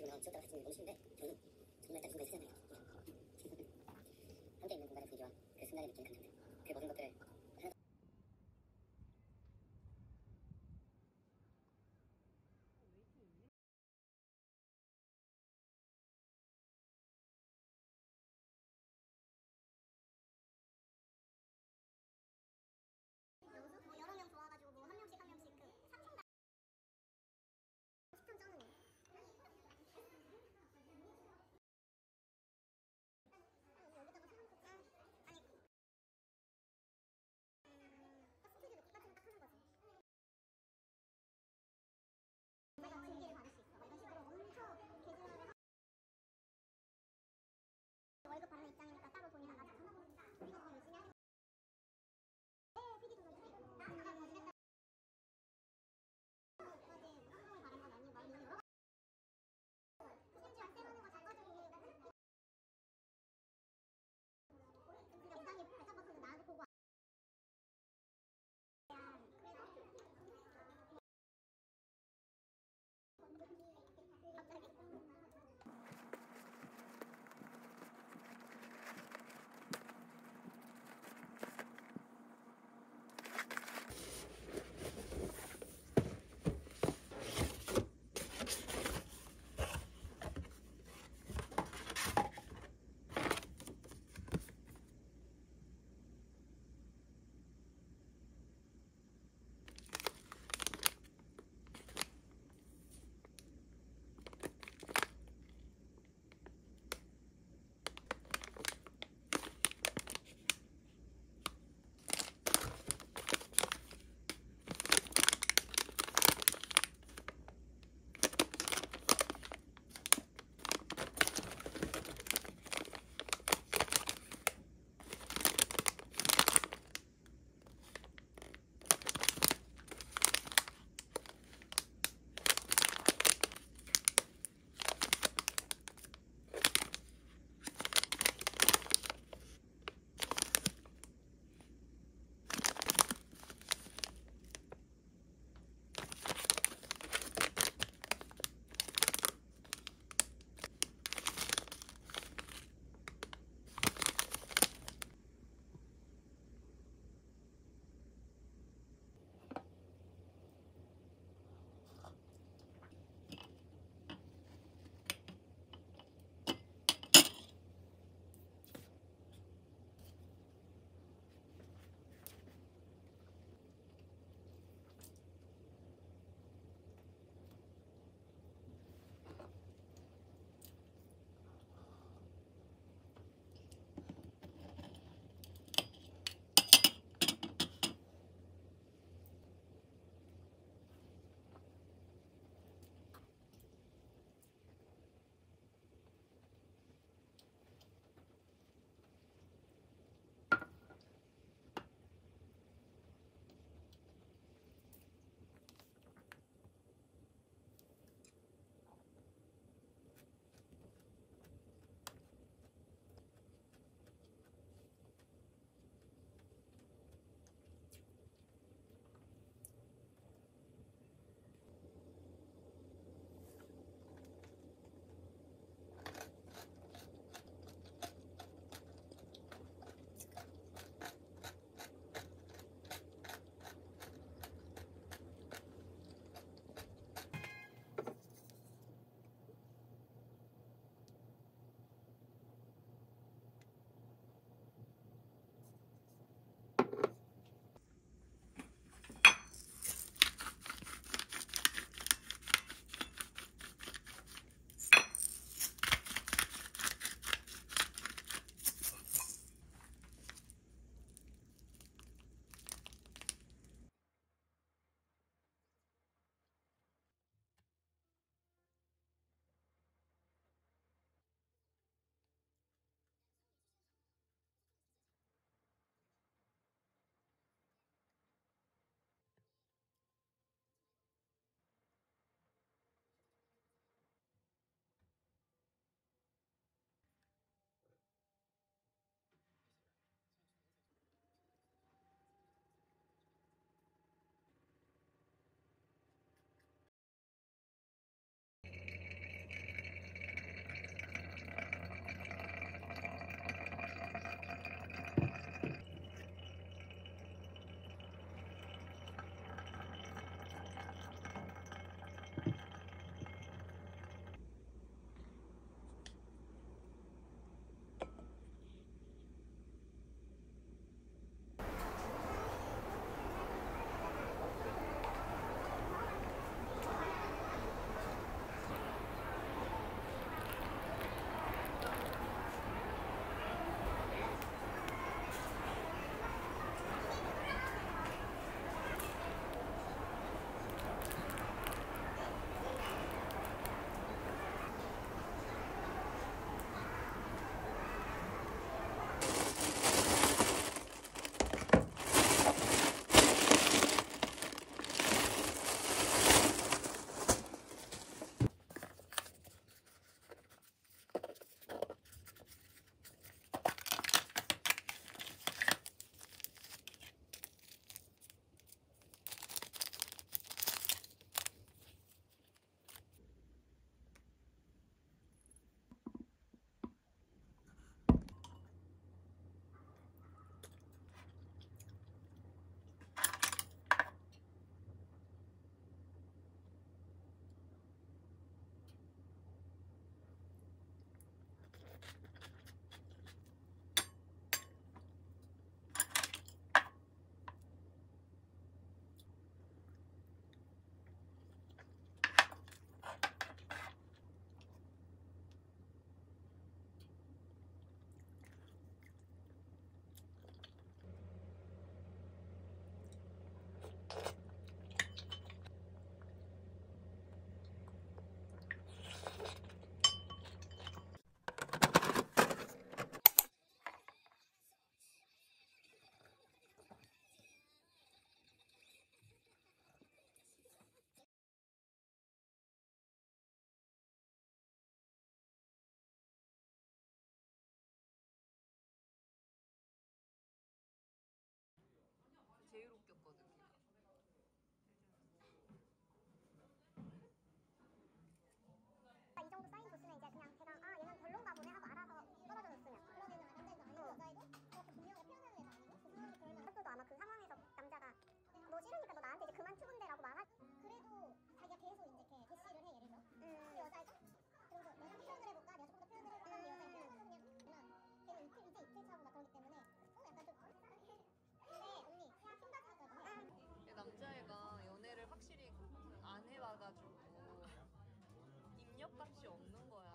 찍으면 찍었다가 찍는 게 너무 쉬운데? 저는 정말 딱 순간 쓰잖아요. 함께 있는 공간의 분위기와. 그 순간의 느낌 그 값이 없는 거야.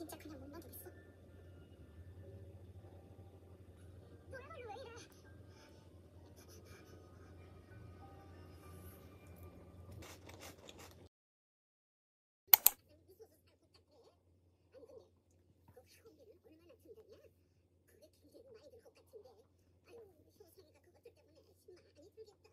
진짜 그냥 몸만 두겠어? 너야말로 왜 이래? 효생이가 그것들 때문에 심 많이 들겠다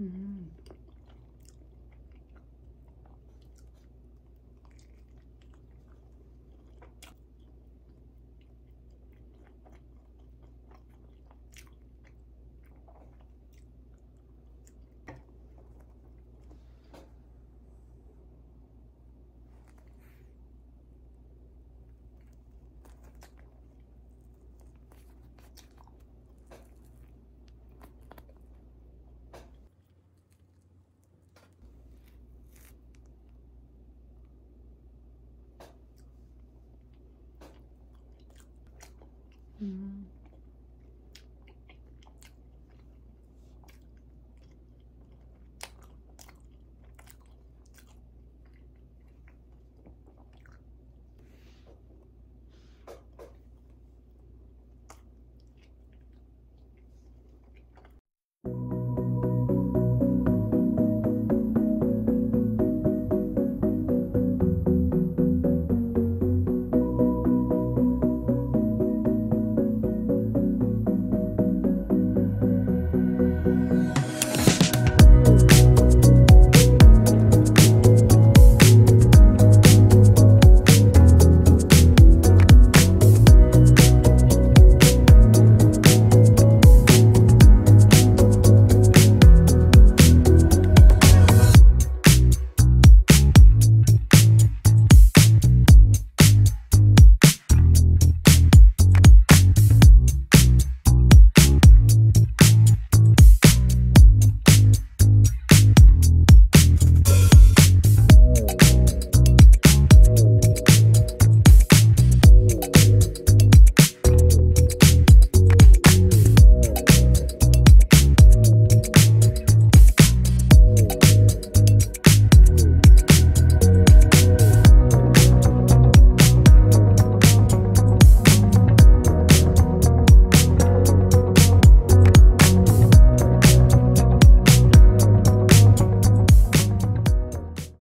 음. 嗯。